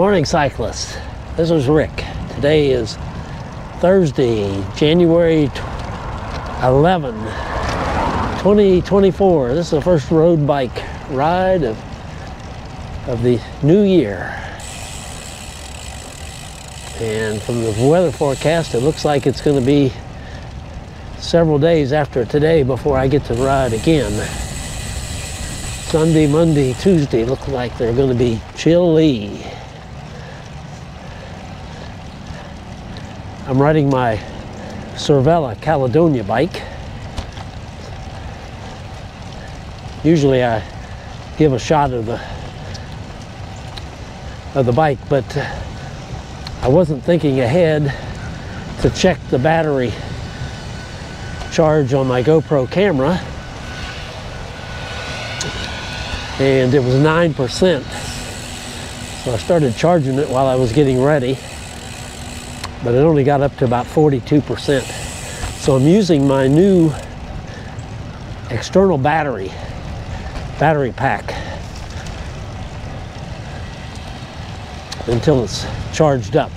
Morning cyclists. This is Rick. Today is Thursday, January 11, 2024. This is the first road bike ride of, of the new year. And from the weather forecast, it looks like it's going to be several days after today before I get to ride again. Sunday, Monday, Tuesday look like they're going to be chilly. I'm riding my Cervelo Caledonia bike. Usually I give a shot of the of the bike, but uh, I wasn't thinking ahead to check the battery charge on my GoPro camera. And it was 9%. So I started charging it while I was getting ready but it only got up to about 42%. So I'm using my new external battery, battery pack, until it's charged up.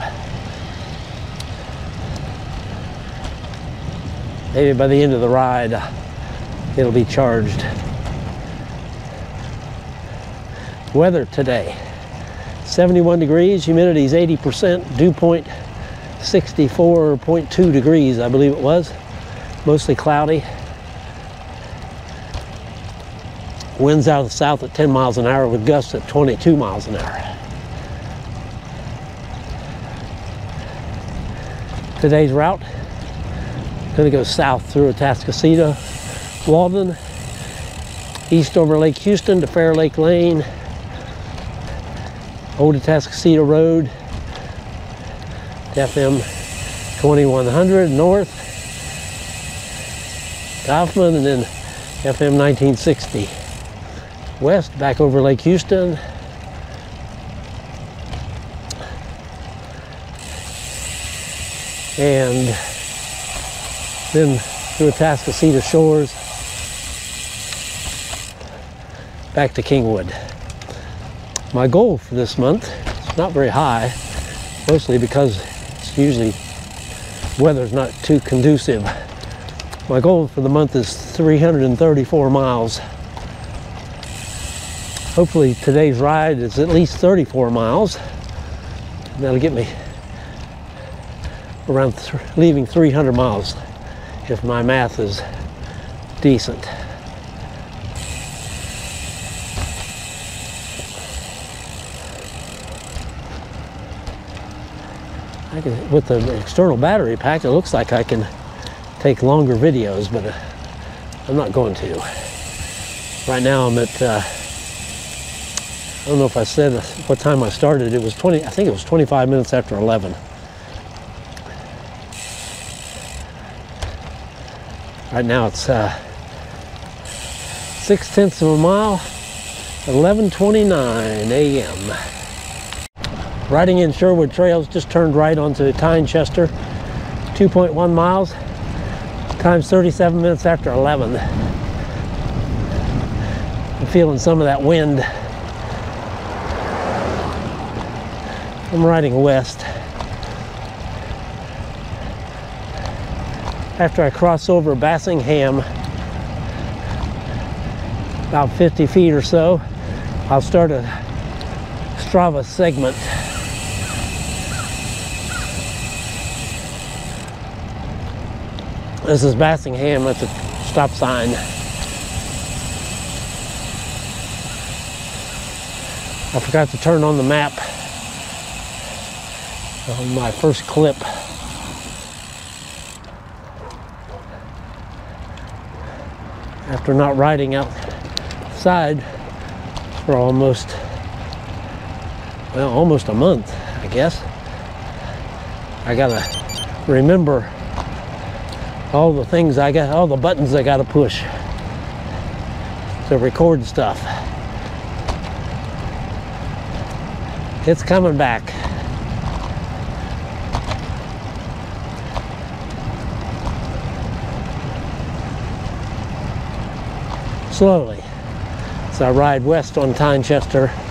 Maybe by the end of the ride, it'll be charged. Weather today, 71 degrees, humidity is 80%, dew point 64.2 degrees, I believe it was. Mostly cloudy. Winds out of the south at 10 miles an hour with gusts at 22 miles an hour. Today's route, going to go south through Atascocita, Walden, east over Lake Houston to Fair Lake Lane, Old Atascocita Road, FM 2100 north, Huffman, and then FM 1960 west, back over Lake Houston. And then through Atascocita Shores, back to Kingwood. My goal for this month is not very high, mostly because it's usually weather's not too conducive. My goal for the month is 334 miles. Hopefully today's ride is at least 34 miles. That'll get me around th leaving 300 miles if my math is decent. I can, with the external battery pack, it looks like I can take longer videos, but uh, I'm not going to. Right now I'm at, uh, I don't know if I said what time I started. It was 20, I think it was 25 minutes after 11. Right now it's uh, six tenths of a mile, 11:29 a.m. Riding in Sherwood Trails, just turned right onto Tynechester, 2.1 miles, times 37 minutes after 11. I'm feeling some of that wind. I'm riding west. After I cross over Bassingham, about 50 feet or so, I'll start a Strava segment. This is Bassingham at the stop sign. I forgot to turn on the map on my first clip. After not riding outside for almost, well, almost a month, I guess. I gotta remember all the things I got, all the buttons I gotta push to record stuff. It's coming back. Slowly. So I ride west on Tynechester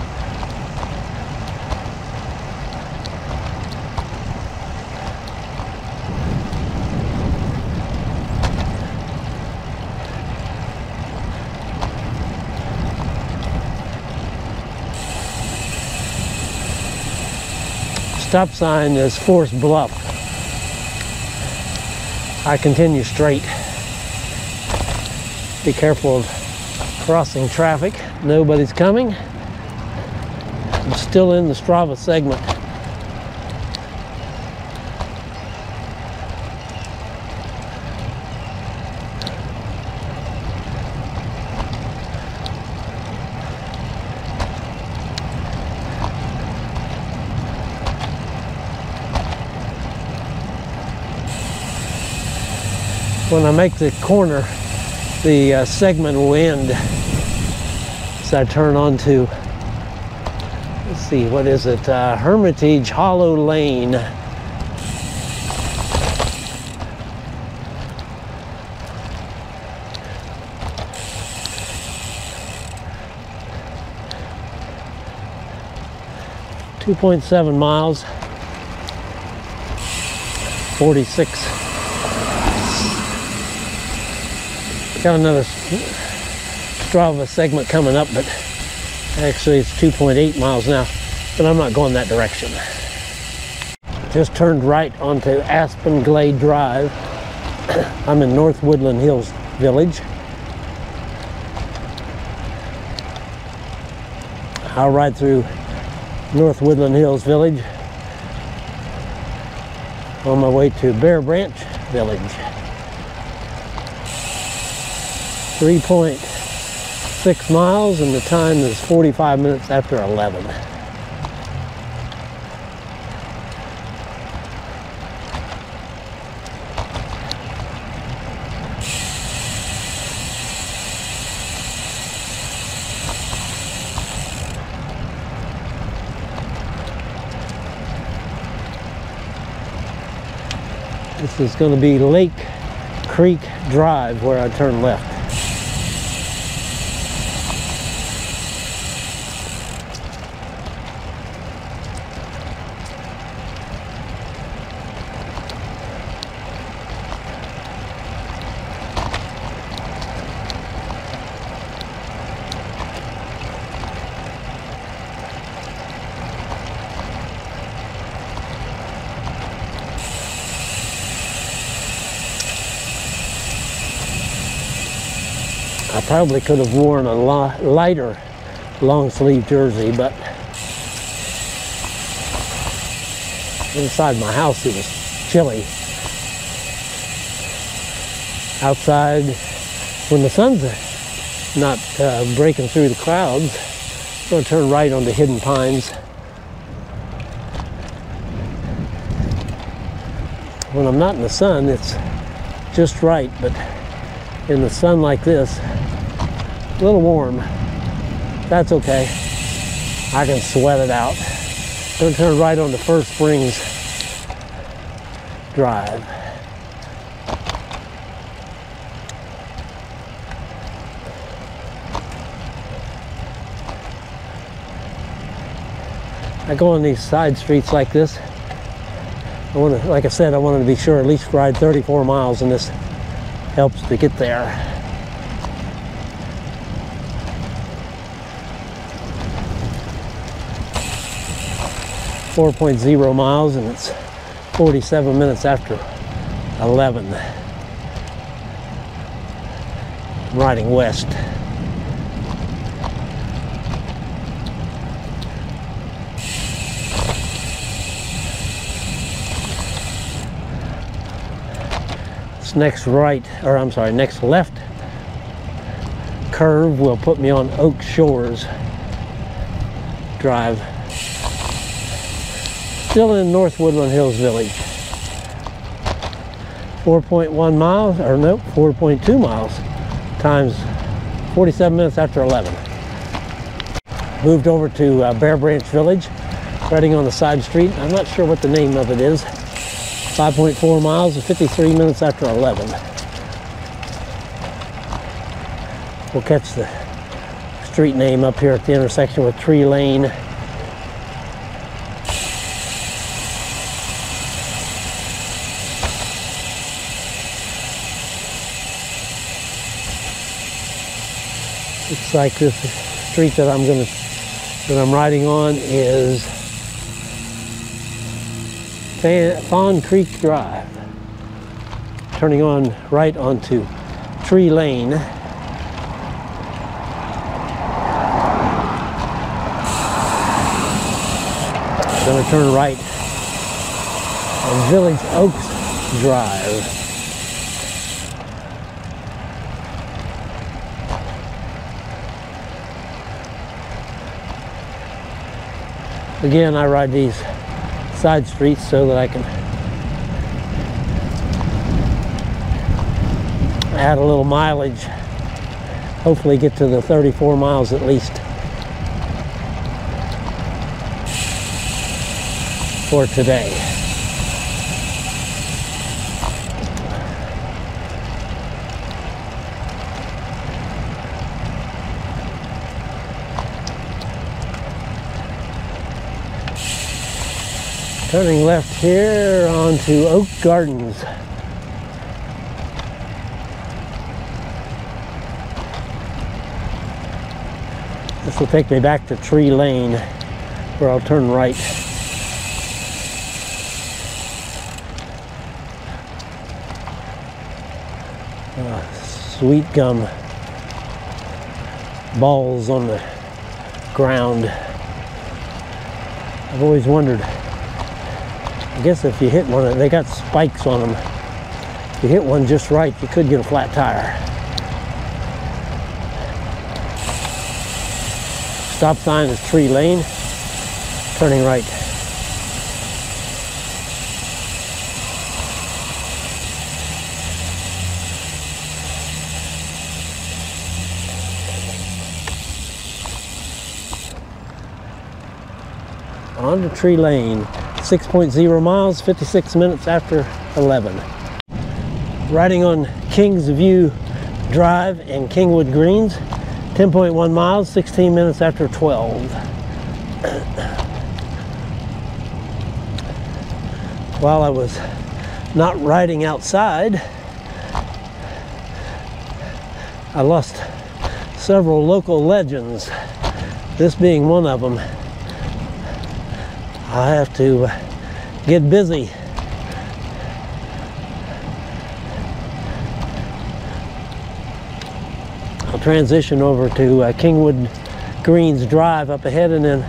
stop sign is Forest Bluff. I continue straight. Be careful of crossing traffic. Nobody's coming. I'm still in the Strava segment. When I make the corner, the uh, segment will end So I turn onto, let's see, what is it? Uh, Hermitage Hollow Lane. Two point seven miles, forty-six Got another Strava segment coming up, but actually it's 2.8 miles now, but I'm not going that direction. Just turned right onto Aspen Glade Drive. I'm in North Woodland Hills Village. I'll ride through North Woodland Hills Village on my way to Bear Branch Village. 3.6 miles and the time is 45 minutes after 11. This is going to be Lake Creek Drive where I turn left. I probably could have worn a lighter long sleeve jersey, but inside my house it was chilly. Outside, when the sun's not uh, breaking through the clouds, I'm to turn right onto Hidden Pines. When I'm not in the sun, it's just right, but in the sun like this, a little warm. That's okay. I can sweat it out. Gonna turn right on the First Springs Drive. I go on these side streets like this. I want to, like I said, I wanted to be sure at least ride 34 miles and this helps to get there. 4.0 miles and it's 47 minutes after 11. I'm riding west. This next right, or I'm sorry, next left curve will put me on Oak Shores Drive still in North Woodland Hills Village. 4.1 miles, or nope, 4.2 miles times 47 minutes after 11. Moved over to uh, Bear Branch Village, riding on the side street. I'm not sure what the name of it is. 5.4 miles and 53 minutes after 11. We'll catch the street name up here at the intersection with Tree Lane Looks like this street that I'm gonna that I'm riding on is Fa- Fawn Creek Drive. Turning on right onto Tree Lane. Gonna turn right on Village Oaks Drive. Again, I ride these side streets so that I can add a little mileage. Hopefully get to the 34 miles at least for today. Turning left here onto Oak Gardens. This will take me back to Tree Lane where I'll turn right. Uh, sweet gum balls on the ground. I've always wondered I guess if you hit one, they got spikes on them. If you hit one just right, you could get a flat tire. Stop sign is Tree Lane, turning right. On to Tree Lane. 6.0 miles, 56 minutes after 11. Riding on Kings View Drive in Kingwood Greens, 10.1 miles, 16 minutes after 12. While I was not riding outside, I lost several local legends, this being one of them. I have to get busy. I'll transition over to uh, Kingwood Greens Drive up ahead and then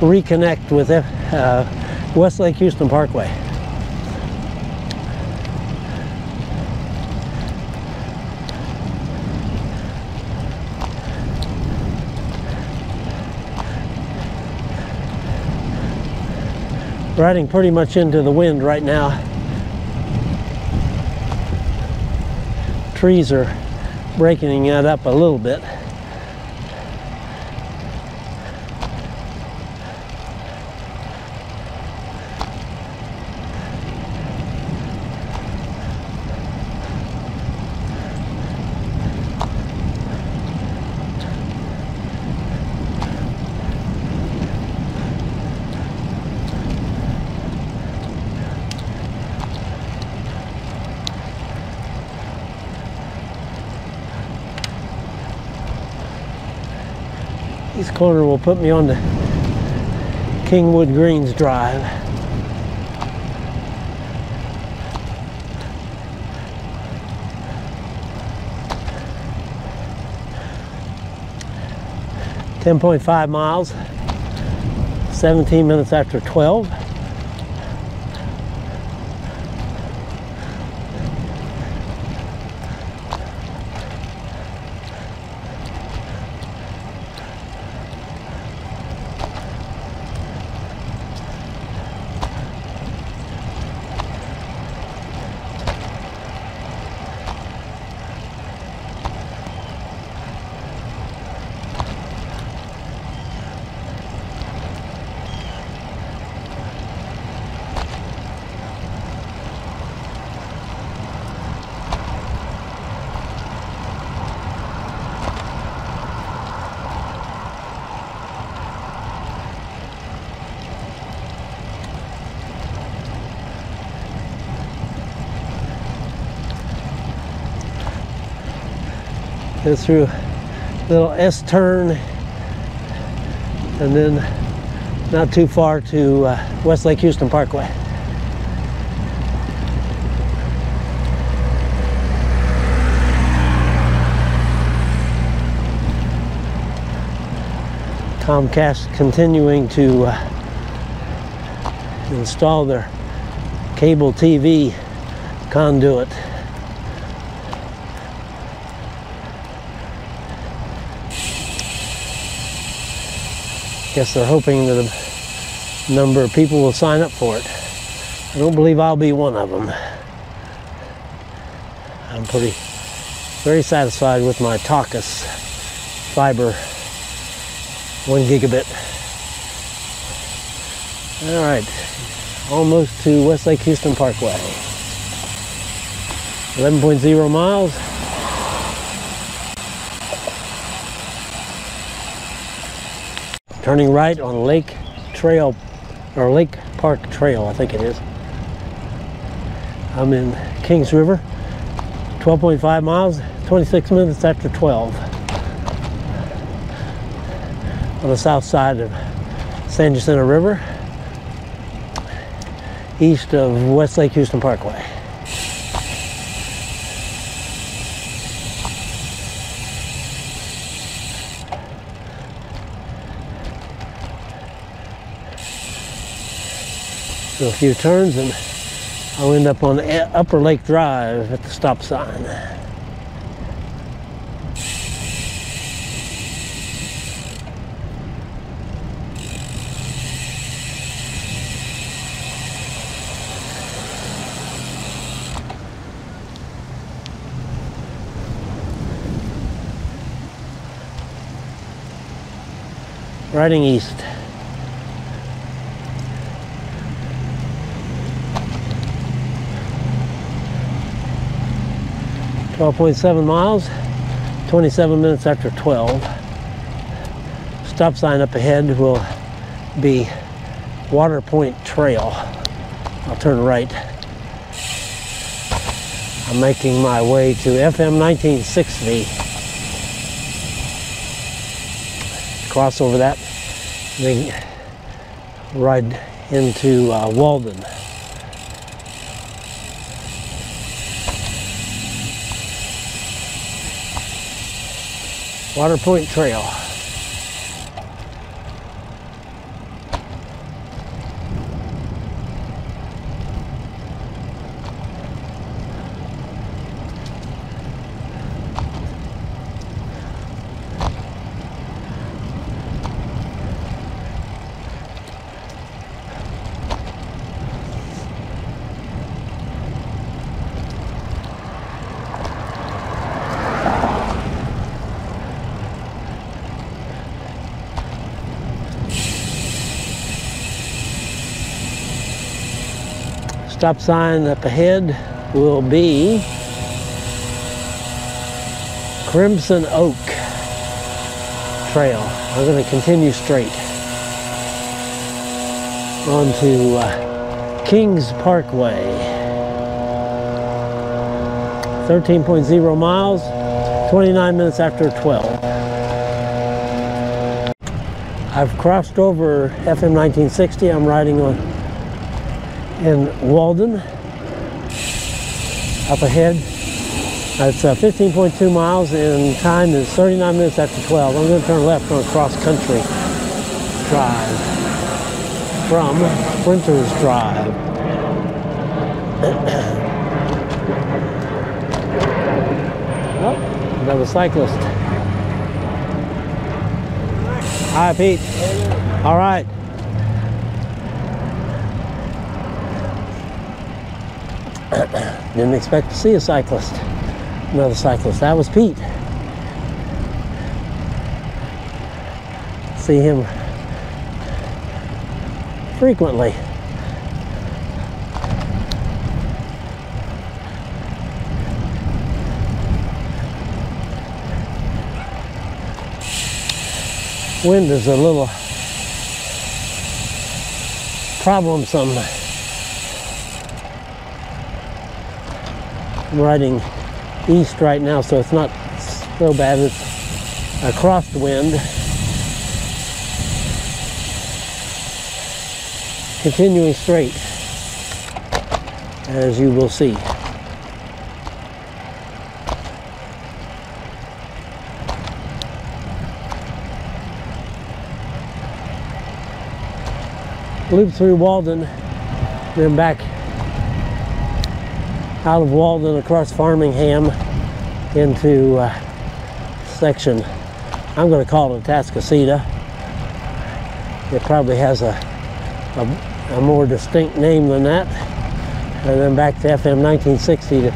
reconnect with uh, Westlake Houston Parkway. Riding pretty much into the wind right now. Trees are breaking it up a little bit. Corner will put me on the Kingwood Greens Drive. Ten point five miles, seventeen minutes after twelve. go through a little S-turn and then not too far to uh, Westlake Houston Parkway. Comcast continuing to uh, install their cable TV conduit. I guess they're hoping that a number of people will sign up for it. I don't believe I'll be one of them. I'm pretty very satisfied with my Tachus fiber one gigabit. All right, almost to Westlake Houston Parkway. 11.0 miles. Turning right on Lake Trail, or Lake Park Trail, I think it is. I'm in Kings River, 12.5 miles, 26 minutes after 12. On the south side of San Jacinto River, east of Westlake Houston Parkway. A few turns and I'll end up on Upper Lake Drive at the stop sign. Riding east. Twelve point seven miles, twenty-seven minutes after twelve. Stop sign up ahead will be Water Point Trail. I'll turn right. I'm making my way to FM 1960. Cross over that, then ride into uh, Walden. Water Point Trail. Stop sign up ahead will be Crimson Oak Trail. I'm going to continue straight onto uh, Kings Parkway. 13.0 miles, 29 minutes after 12. I've crossed over FM 1960. I'm riding on in Walden. Up ahead, it's uh, 15.2 miles and time is 39 minutes after 12. I'm going to turn left on cross country drive from Sprinters Drive. oh, another cyclist. Hi, Pete. All right. Didn't expect to see a cyclist, another cyclist. That was Pete. See him frequently. Wind is a little problemsome. I'm riding east right now, so it's not so bad. It's a crosswind. Continuing straight, as you will see. loop through Walden, then back out of Walden across Farmingham into uh, section, I'm going to call it Atascocita. It probably has a, a, a more distinct name than that. And then back to FM 1960 to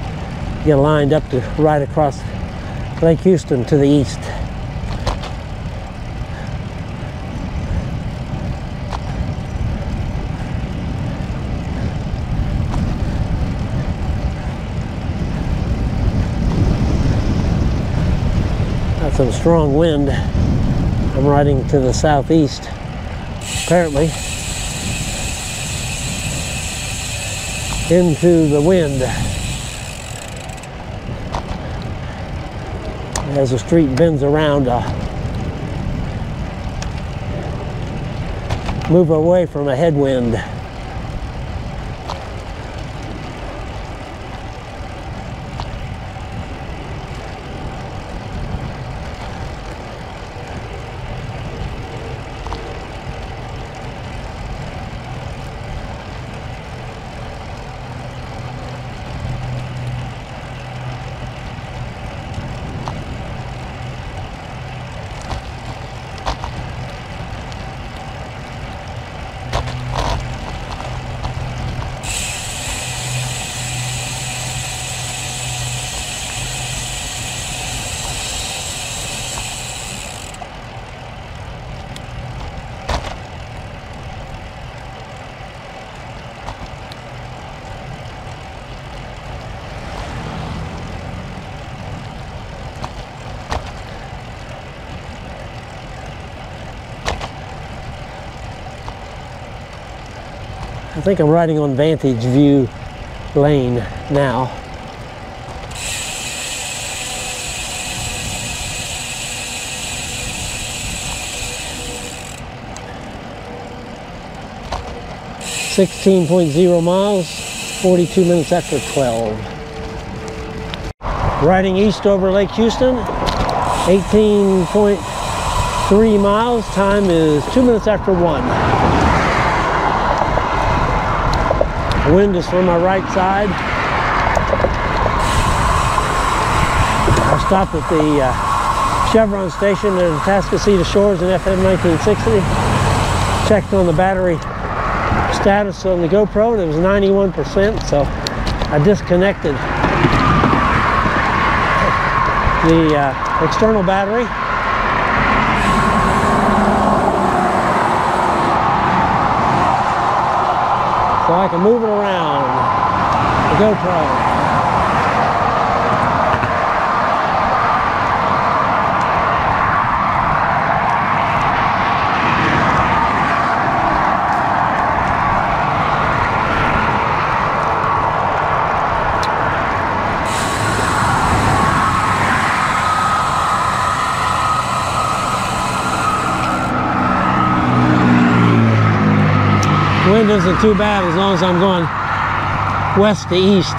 get lined up to right across Lake Houston to the east. Some strong wind. I'm riding to the southeast, apparently. Into the wind. As the street bends around, uh, move away from a headwind. Think I'm riding on Vantage View Lane now. Sixteen point zero miles, forty-two minutes after twelve. Riding east over Lake Houston, eighteen point three miles. Time is two minutes after one. The wind is from my right side. I stopped at the uh, Chevron station at Atascocita Shores in FM 1960. Checked on the battery status on the GoPro and it was 91%, so I disconnected the uh, external battery so I can move it around the GoPro. Wind isn't too bad as long as I'm going west to east.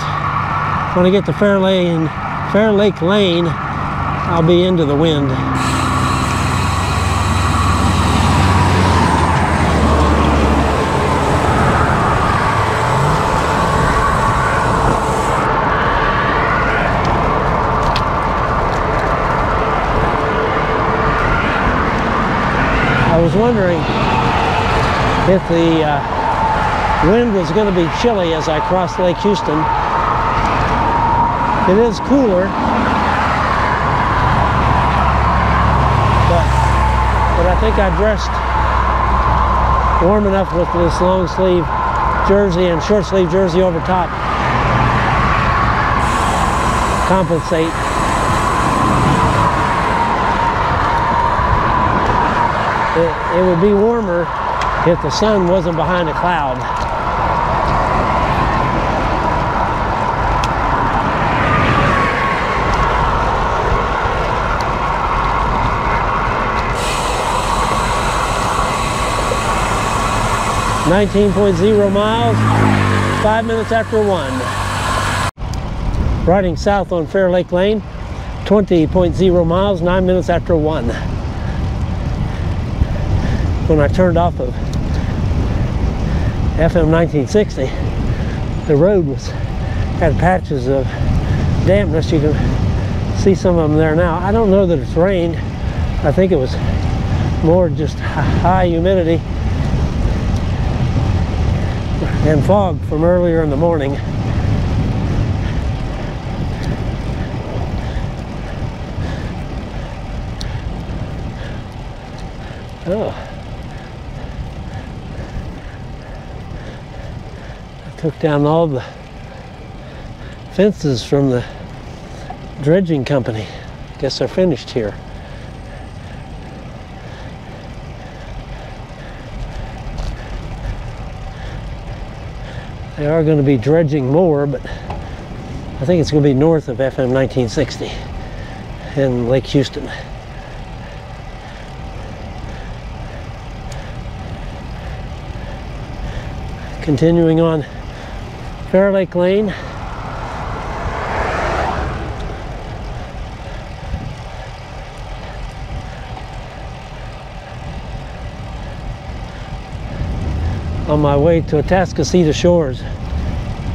When I get to Fair Lane, Fair Lake Lane, I'll be into the wind. I was wondering if the uh, wind was going to be chilly as I crossed Lake Houston. It is cooler, but, but I think I dressed warm enough with this long sleeve jersey and short sleeve jersey over top. Compensate. It, it would be warmer if the sun wasn't behind a cloud. Nineteen point zero miles, five minutes after one. Riding south on Fair Lake Lane, 20.0 miles, nine minutes after one when I turned off of FM 1960, the road was had patches of dampness. You can see some of them there now. I don't know that it's rained. I think it was more just high humidity and fog from earlier in the morning. Oh. I took down all the fences from the dredging company. Guess they're finished here. They are going to be dredging more, but I think it's going to be north of FM 1960 in Lake Houston. Continuing on Fair Lake Lane. On my way to Atascocita Shores.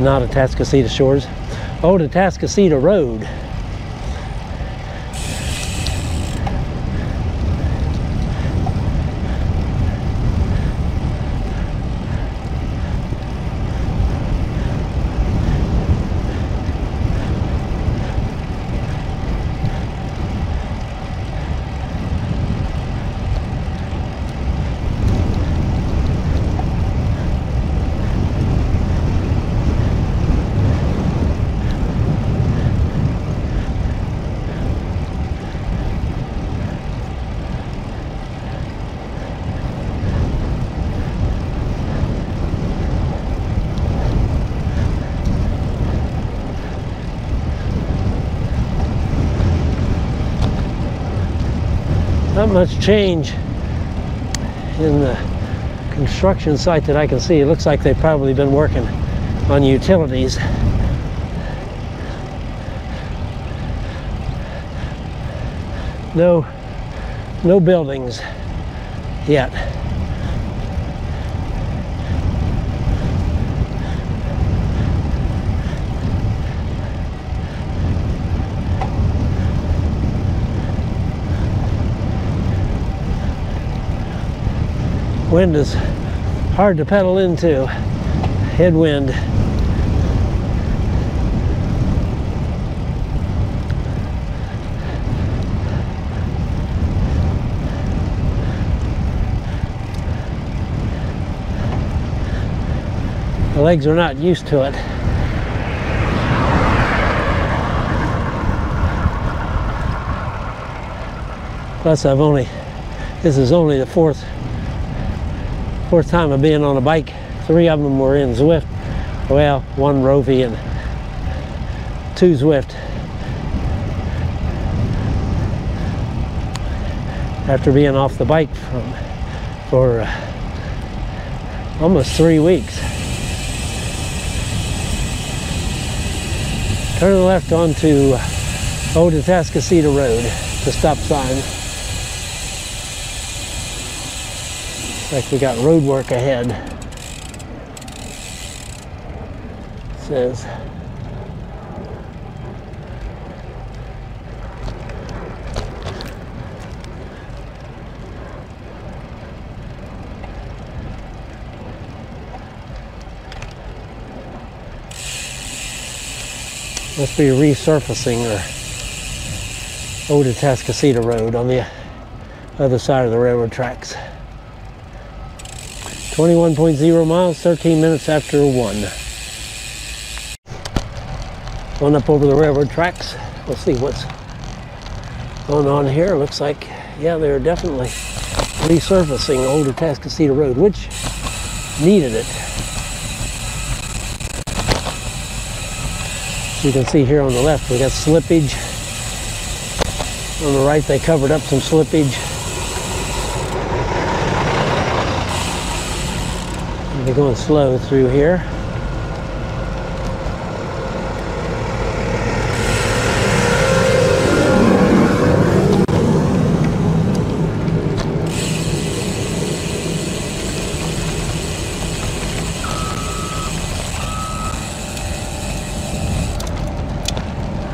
Not Atascocita Shores. Oh, Atascocita Road. Much change in the construction site that I can see. It looks like they've probably been working on utilities. No, no buildings yet. Wind is hard to pedal into, headwind. The legs are not used to it. Plus I've only, this is only the fourth fourth time of being on a bike. Three of them were in Zwift. Well, one Rouvy and two Zwift. After being off the bike from, for uh, almost three weeks. Turn left onto Old Atascocita Road, the stop sign. Like we got road work ahead. It says. Must be resurfacing or Old Atascocita Road on the other side of the railroad tracks. 21.0 miles, 13 minutes after 1. Going up over the railroad tracks. We'll see what's going on here. Looks like, yeah, they're definitely resurfacing Old Atascocita Road, which needed it. As you can see here on the left, we got slippage. On the right, they covered up some slippage. Going slow through here.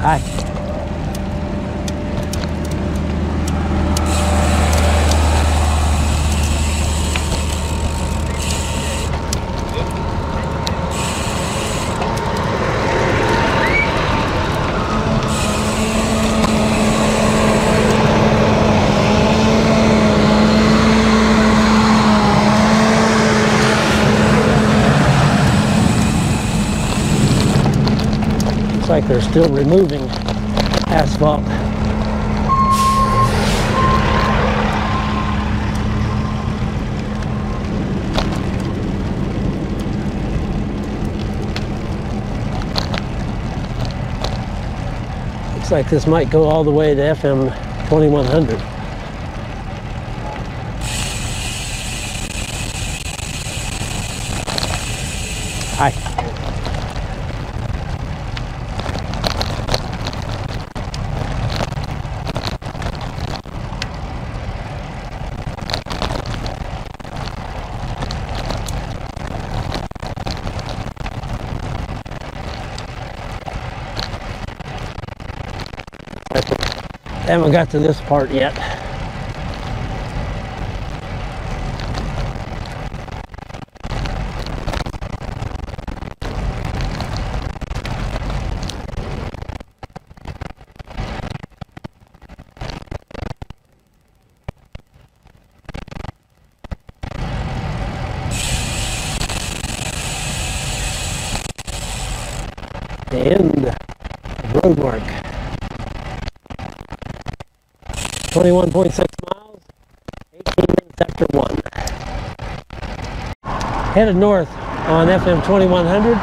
Hi. Looks like they're still removing asphalt. Looks like this might go all the way to FM 2100. Hi. Haven't got to this part yet. The end of road mark. 21.6 miles, 18 minutes after 1. Headed north on FM 2100,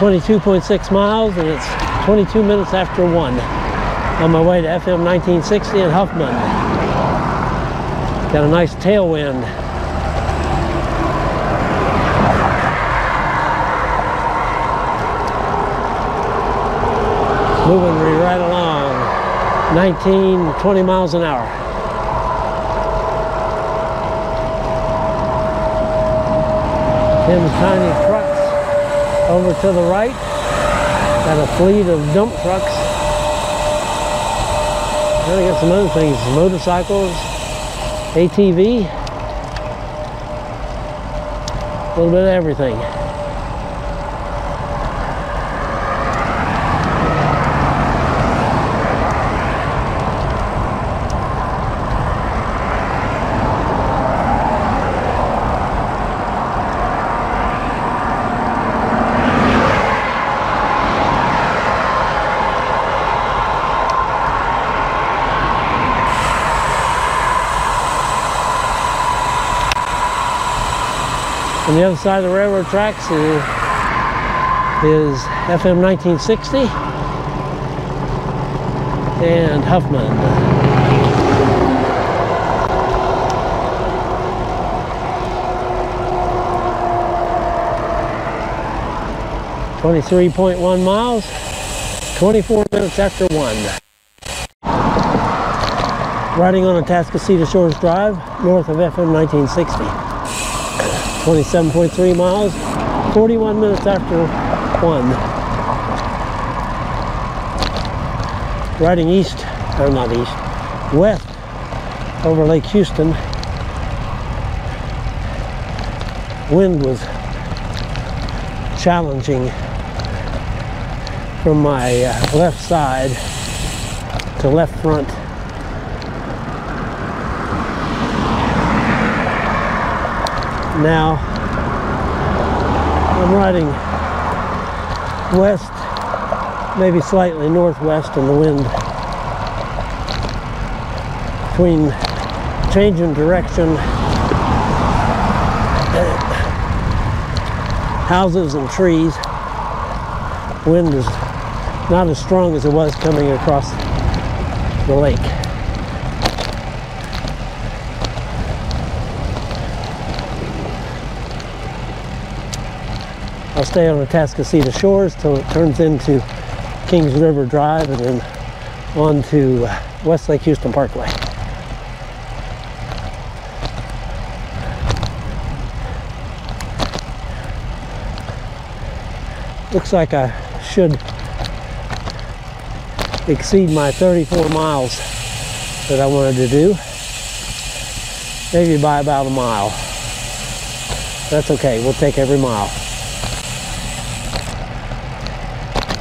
22.6 miles, and it's 22 minutes after 1. On my way to FM 1960 in Huffman. Got a nice tailwind. Moving right along. 19, 20 miles an hour. Them tiny trucks over to the right. Got a fleet of dump trucks. Then I got some other things, motorcycles, ATV, a little bit of everything. On the side of the railroad tracks is, is FM 1960 and Huffman. Twenty-three point one miles, twenty-four minutes after one. Riding on Atascocita Shores Drive, north of FM 1960. 27.3 miles, 41 minutes after 1. Riding east, or not east, west over Lake Houston. Wind was challenging from my uh, left side to left front. Now I'm riding west, maybe slightly northwest in the wind. Between changing direction, houses and trees, wind is not as strong as it was coming across the lake. I'll stay on the Atascocita shores till it turns into Kings River Drive and then on to uh, West Lake Houston Parkway. Looks like I should exceed my 34 miles that I wanted to do. Maybe by about a mile. That's okay, we'll take every mile.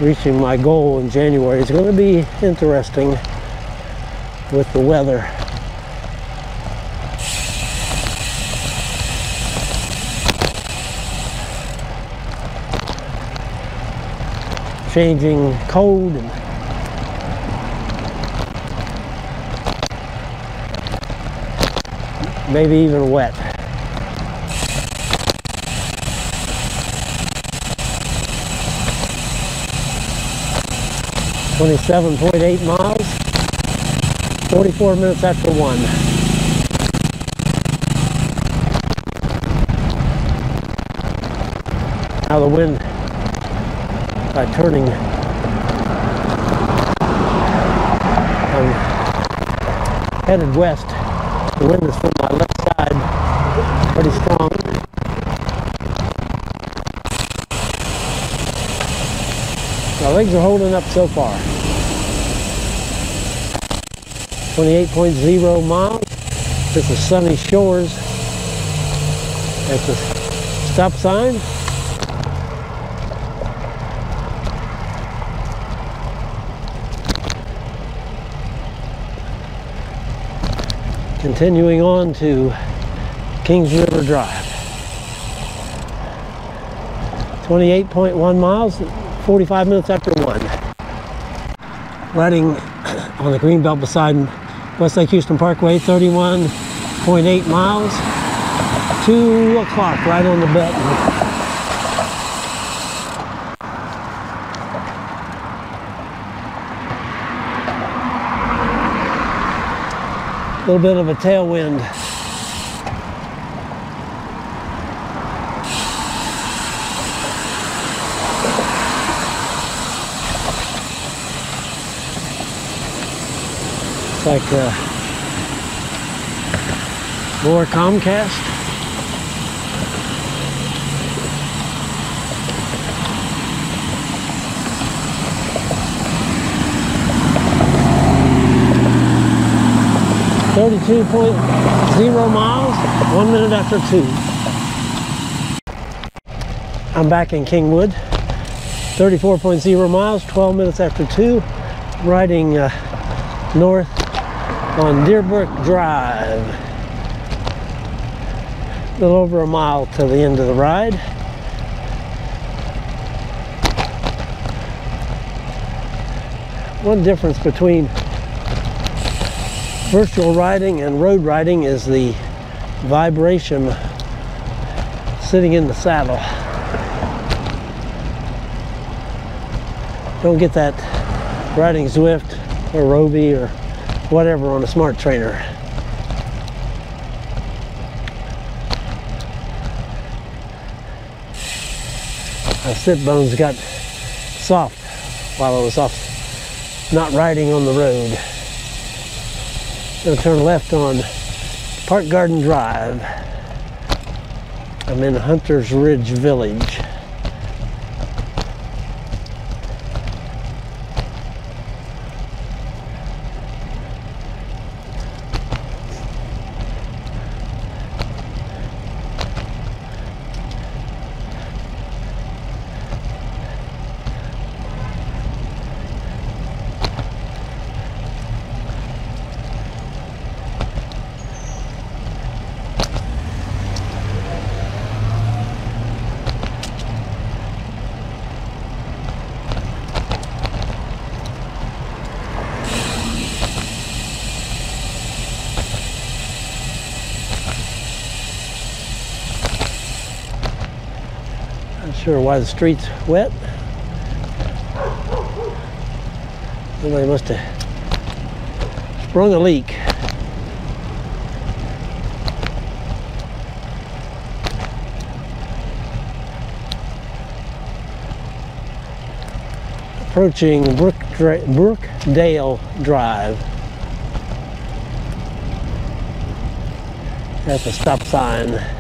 Reaching my goal in January is going to be interesting with the weather. Changing cold and maybe even wet. Twenty-seven point eight miles, forty-four minutes after one. Now the wind by turning I'm headed west. The wind is from my left side, pretty strong. My legs are holding up so far. 28.0 miles. This is Sunny Shores. At the stop sign. Continuing on to Kings River Drive. 28.1 miles, 45 minutes after 1. Riding on the green belt beside Westlake Houston Parkway, 31.8 miles. 2 o'clock, right on the button. A little bit of a tailwind. It's like more Comcast. Thirty-two point zero miles, one minute after two. I'm back in Kingwood. 34.0 miles, 12 minutes after two, riding uh, north on Deerbrook Drive. A little over a mile to the end of the ride. One difference between virtual riding and road riding is the vibration sitting in the saddle. Don't get that riding Zwift or Rouvy or whatever on a smart trainer. My sit bones got soft while I was off not riding on the road. Gonna turn left on Park Garden Drive. I'm in Hunter's Ridge Village. Not sure why the street's wet. Somebody must have sprung a leak. Approaching Brook Dra- Brookdale Drive. At a stop sign.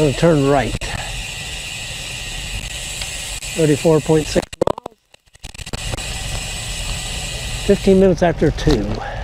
I'm gonna turn right. 34.6 miles. 15 minutes after 2.